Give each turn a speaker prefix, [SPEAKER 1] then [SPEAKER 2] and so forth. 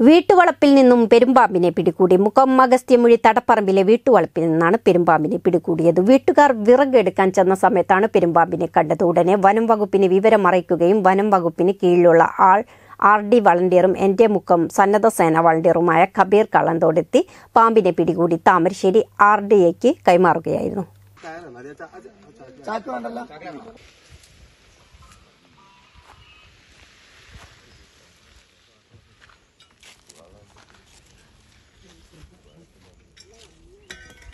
[SPEAKER 1] വീട്ടുവളപ്പിൽ നിന്നും പെരുമ്പാമ്പിനെ പിടികൂടി മുഖം അഗസ്ത്യമൊഴി തടപ്പറമ്പിലെ വീട്ടുവളപ്പിൽ നിന്നാണ് പെരുമ്പാമ്പിനെ പിടികൂടിയത് വീട്ടുകാർ വിറകെടുക്കാൻ ചെന്ന സമയത്താണ് പെരുമ്പാമ്പിനെ കണ്ടത് ഉടനെ വനം വകുപ്പിന് വിവരം അറിയിക്കുകയും വനം വകുപ്പിന് കീഴിലുള്ള ആൾ ആർ ഡി വളണ്ടിയറും എന്റെ മുഖം സന്നദ്ധ സേന വളണ്ടിയറുമായ കബീർ കള്ളന്തോടെത്തി പാമ്പിനെ പിടികൂടി താമരശ്ശേരി ആർ ഡിഎക്ക് കൈമാറുകയായിരുന്നു